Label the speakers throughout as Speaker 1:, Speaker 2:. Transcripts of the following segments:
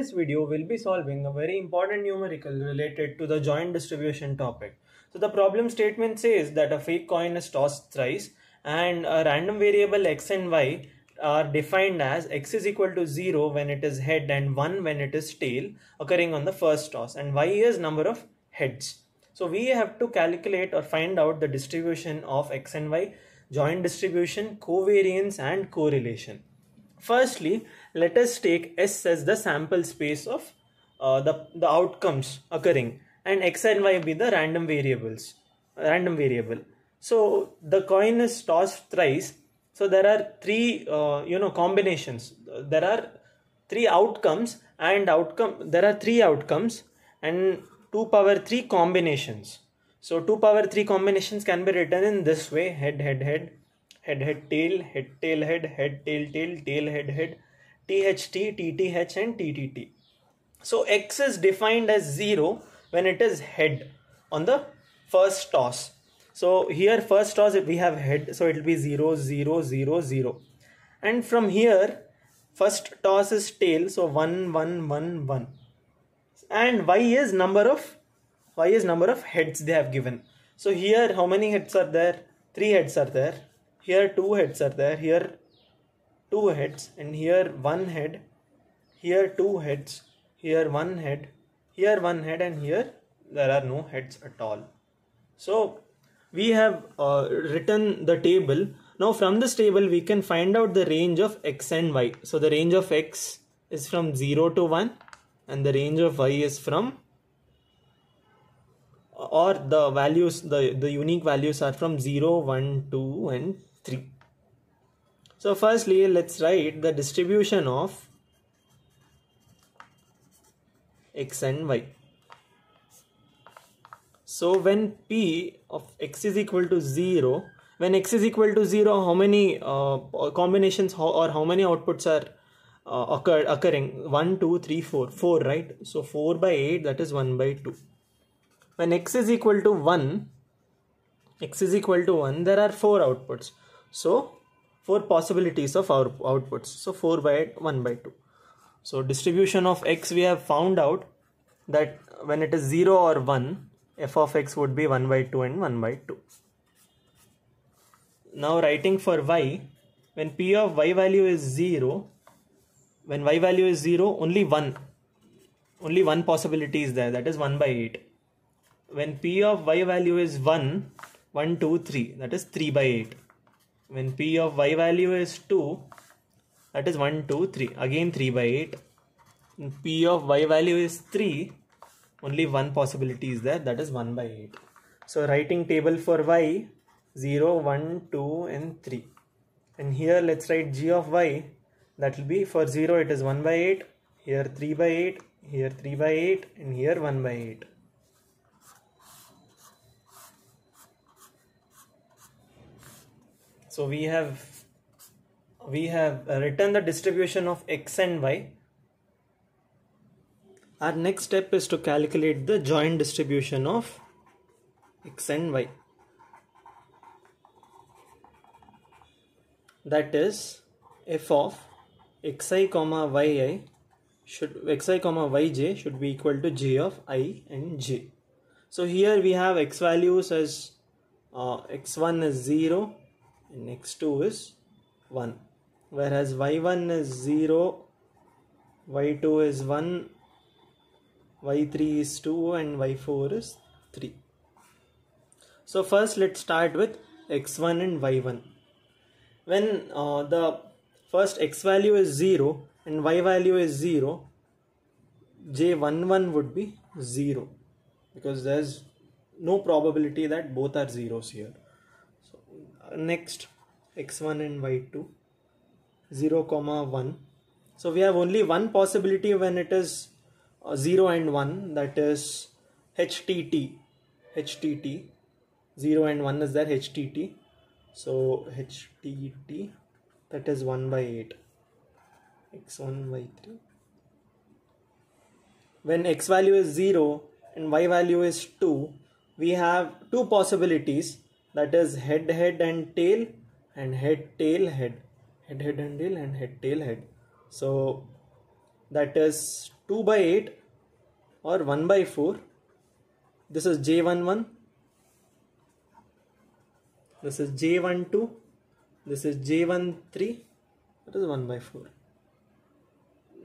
Speaker 1: this video, we'll be solving a very important numerical related to the joint distribution topic. So the problem statement says that a fake coin is tossed thrice and a random variable x and y are defined as x is equal to 0 when it is head and 1 when it is tail occurring on the first toss and y is number of heads. So we have to calculate or find out the distribution of x and y, joint distribution, covariance and correlation. Firstly, let us take S as the sample space of uh, the, the outcomes occurring and X and Y be the random variables, random variable. So the coin is tossed thrice. So there are three, uh, you know, combinations. There are three outcomes and outcome, there are three outcomes and 2 power 3 combinations. So 2 power 3 combinations can be written in this way, head, head, head, head head tail head tail head head tail tail tail head head tht tth and ttt so x is defined as 0 when it is head on the first toss. So here first toss we have head so it will be 0 0 0 0 and from here first toss is tail so 1 1 1 1 and y is number of y is number of heads they have given. So here how many heads are there? Three heads are there here two heads are there. Here two heads and here one head. Here two heads. Here one head. Here one head and here there are no heads at all. So we have uh, written the table. Now from this table we can find out the range of x and y. So the range of x is from 0 to 1 and the range of y is from or the values the the unique values are from 0 1 2 and 3. So firstly, let's write the distribution of x and y. So when p of x is equal to 0, when x is equal to 0, how many uh, combinations or how many outputs are uh, occur, occurring? 1, 2, 3, 4. 4, right? So 4 by 8, that is 1 by 2. When x is equal to 1, x is equal to 1, there are 4 outputs. So four possibilities of our outputs. So 4 by 1 by 2. So distribution of x we have found out that when it is 0 or 1 f of x would be 1 by 2 and 1 by 2. Now writing for y when p of y value is 0 when y value is 0 only one only one possibility is there that is 1 by 8 when p of y value is 1 1 2 3 that is 3 by 8 when p of y value is 2 that is 1 2 3 again 3 by 8 and p of y value is 3 only one possibility is there. That is 1 by 8 so writing table for y 0 1 2 and 3 and here let's write g of y. That will be for 0 it is 1 by 8 here 3 by 8 here 3 by 8 and here 1 by 8 so we have we have written the distribution of x and y. Our next step is to calculate the joint distribution of x and y. That is f of xi comma yi should xi comma yj should be equal to j of i and j. So here we have x values as uh, x1 is 0 and x2 is 1 whereas y1 is 0 y2 is 1 y3 is 2 and y4 is 3 so first let's start with x1 and y1 when uh, the first x value is 0 and y value is 0 j11 would be 0 because there's no probability that both are zeros here next x1 and y2 0 comma 1 so we have only one possibility when it is uh, 0 and 1 that is htt htt 0 and 1 is there htt so htt that is 1 by 8 x1 y3 when x value is 0 and y value is 2 we have two possibilities that is head head and tail and head tail head. Head head and tail and head tail head. So that is 2 by 8 or 1 by 4 this is j11 this is j12 this is j13 that is 1 by 4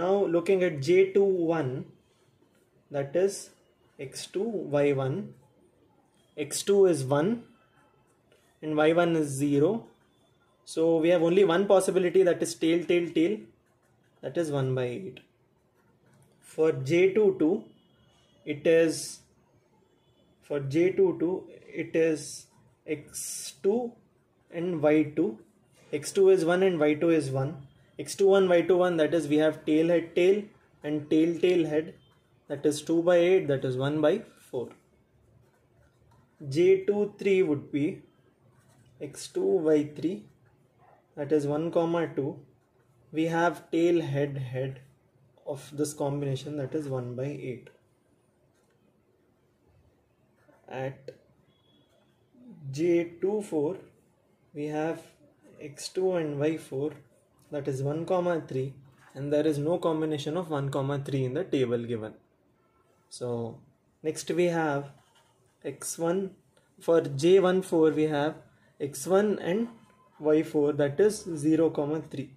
Speaker 1: now looking at j21 that is x2 y1 x2 is 1 and y1 is 0 so we have only one possibility that is tail tail tail. That is 1 by 8 for j22 it is for j22 it is x2 and y2 x2 is 1 and y2 is 1 x21 y21 that is we have tail head tail and tail tail head. That is 2 by 8 that is 1 by 4 j23 would be x2 y3 that is 1 comma 2 we have tail head head of this combination that is 1 by 8 at j2 4 we have x2 and y4 that is 1 comma 3 and there is no combination of 1 comma 3 in the table given. So next we have x1 for j1 4 we have x1 and y4 that is 0 comma 3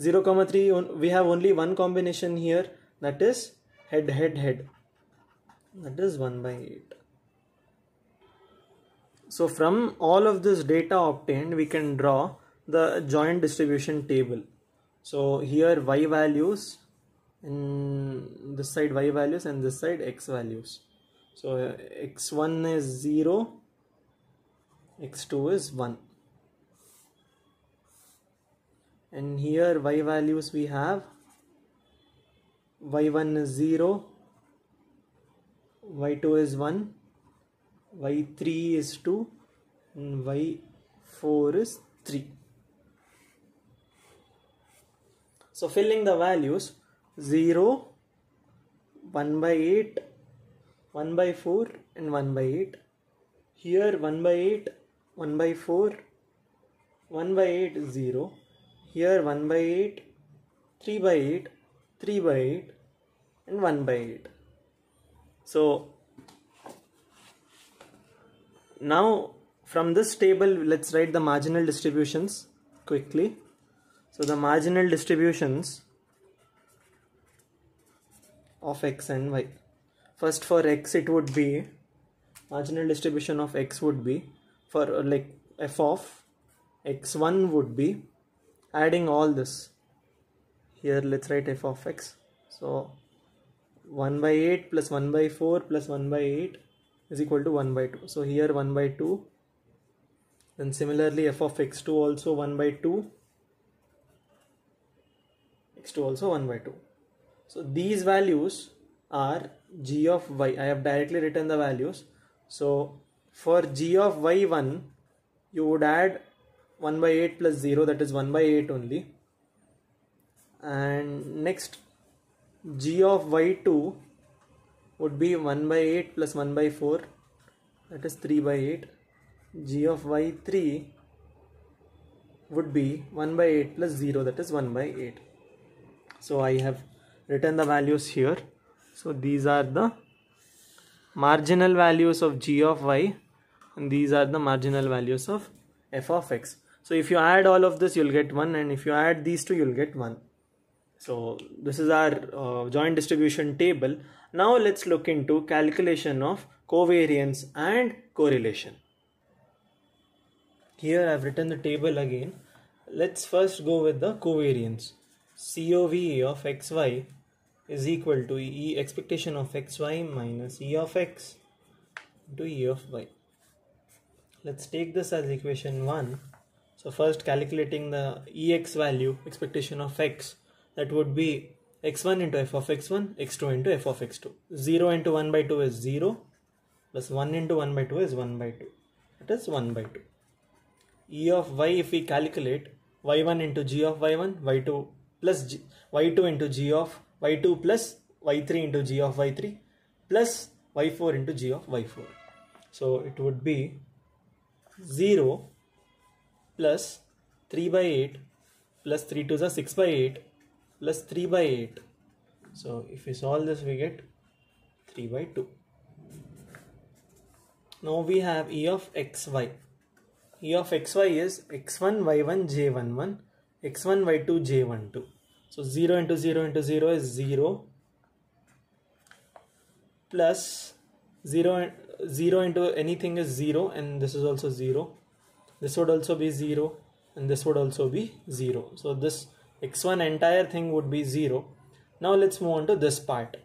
Speaker 1: 0 comma 3 we have only one combination here that is head head head. That is 1 by 8 so from all of this data obtained we can draw the joint distribution table. So here y values in this side y values and this side x values. So x1 is 0 x2 is 1 and here y values we have. Y1 is 0 y2 is 1 y3 is 2 and y4 is 3 so filling the values 0 1 by 8 1 by 4 and 1 by 8 here 1 by 8 1 by 4 1 by 8 is 0 here 1 by 8 3 by 8 3 by 8 and 1 by 8 so now from this table let's write the marginal distributions quickly. So the marginal distributions of x and y. First for x it would be marginal distribution of x would be for uh, like f of x1 would be adding all this. Here let's write f of x. So 1 by 8 plus 1 by 4 plus 1 by 8 is equal to 1 by 2 so here 1 by 2 then similarly f of x2 also 1 by 2 x2 also 1 by 2 so these values are g of y. I have directly written the values. So for g of y1 you would add 1 by 8 plus 0 that is 1 by 8 only. And next g of y2 would be 1 by 8 plus 1 by 4 that is 3 by 8 g of y3 would be 1 by 8 plus 0 that is 1 by 8 so I have written the values here. So these are the marginal values of g of y and these are the marginal values of f of x. So if you add all of this you'll get 1 and if you add these two you'll get 1 so this is our uh, joint distribution table. Now let's look into calculation of covariance and correlation. Here I've written the table again. Let's first go with the covariance. COV of xy is equal to E expectation of xy minus E of x to E of y. Let's take this as equation 1. So first calculating the Ex value expectation of x that would be x1 into f of x1 x2 into f of x2 0 into 1 by 2 is 0 plus 1 into 1 by 2 is 1 by 2 that is 1 by 2 e of y if we calculate y1 into g of y1 y2 plus G, y2 into g of y2 plus y3 into g of y3 plus y4 into g of y4 so it would be 0 plus 3 by 8 plus 3 to the 6 by 8 plus 3 by 8 So if we solve this, we get 3 by 2. Now we have E of xy. E of xy is x1, y1, j11, x1, y2, j12. So 0 into 0 into 0 is 0 plus 0, 0 into anything is 0 and this is also 0. This would also be 0 and this would also be 0. So this x1 entire thing would be 0. Now let's move on to this part.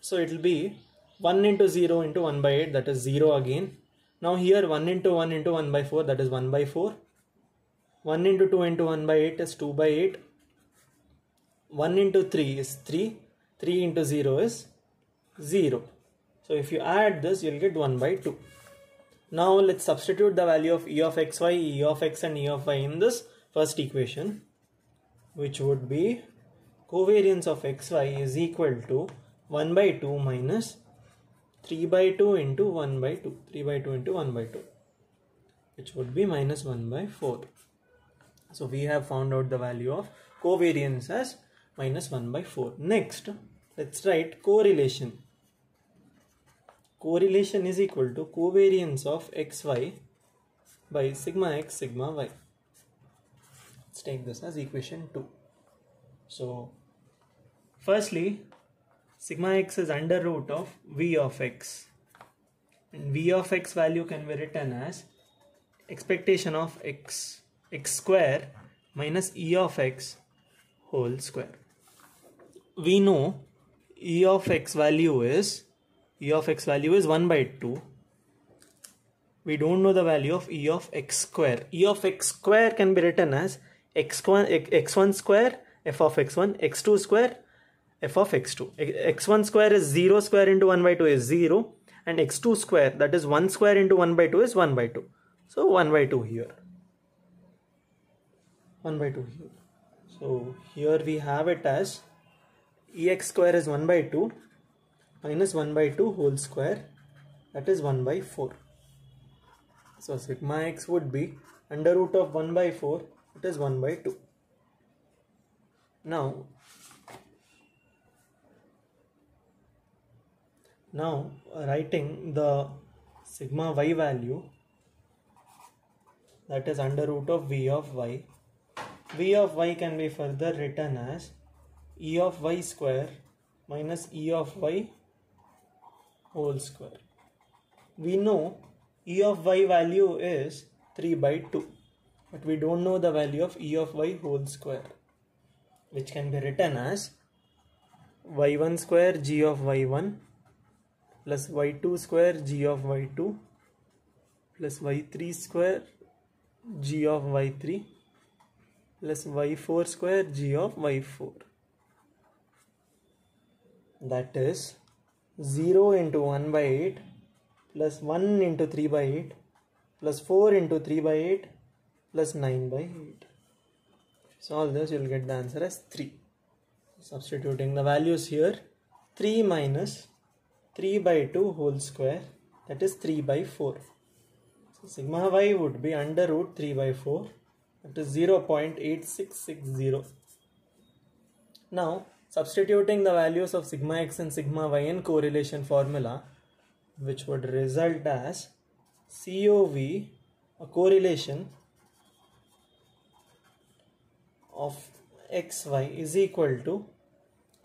Speaker 1: So it will be 1 into 0 into 1 by 8 that is 0 again. Now here 1 into 1 into 1 by 4 that is 1 by 4. 1 into 2 into 1 by 8 is 2 by 8. 1 into 3 is 3. 3 into 0 is 0. So if you add this you'll get 1 by 2. Now let's substitute the value of e of xy, e of x and e of y in this first equation which would be covariance of xy is equal to 1 by 2 minus 3 by 2 into 1 by 2 3 by 2 into 1 by 2 which would be minus 1 by 4 so we have found out the value of covariance as minus 1 by 4 next let's write correlation correlation is equal to covariance of xy by sigma x sigma y. Let's take this as equation 2 so firstly sigma x is under root of v of x. And v of x value can be written as expectation of x x square minus e of x whole square. We know e of x value is e of x value is 1 by 2 we don't know the value of e of x square e of x square can be written as x1 x1 square f of x1 x2 square f of x2. x1 square is 0 square into 1 by 2 is 0 and x2 square that is 1 square into 1 by 2 is 1 by 2. So 1 by 2 here. 1 by 2 here. So here we have it as ex square is 1 by 2 minus 1 by 2 whole square that is 1 by 4. So sigma x would be under root of 1 by 4 it is 1 by 2. Now Now uh, writing the sigma y value that is under root of v of y. v of y can be further written as e of y square minus e of y whole square. We know e of y value is 3 by 2 but we don't know the value of e of y whole square which can be written as y1 square g of y1 plus y2 square g of y2 plus y3 square g of y3 plus y4 square g of y4 that is 0 into 1 by 8 plus 1 into 3 by 8 plus 4 into 3 by 8 plus 9 by 8 solve this you'll get the answer as 3 substituting the values here 3 minus 3 by 2 whole square that is 3 by 4. So sigma y would be under root 3 by 4 that is 0 0.8660. Now substituting the values of sigma x and sigma y in correlation formula which would result as COV a correlation of xy is equal to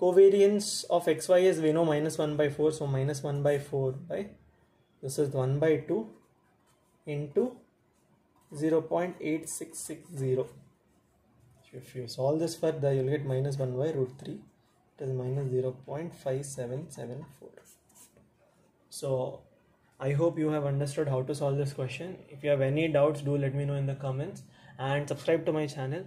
Speaker 1: covariance of xy is we know minus 1 by 4 so minus 1 by 4 by this is 1 by 2 into 0 0.8660 if you solve this further you'll get minus 1 by root 3 it is minus 0 0.5774 so I hope you have understood how to solve this question. If you have any doubts do let me know in the comments. And subscribe to my channel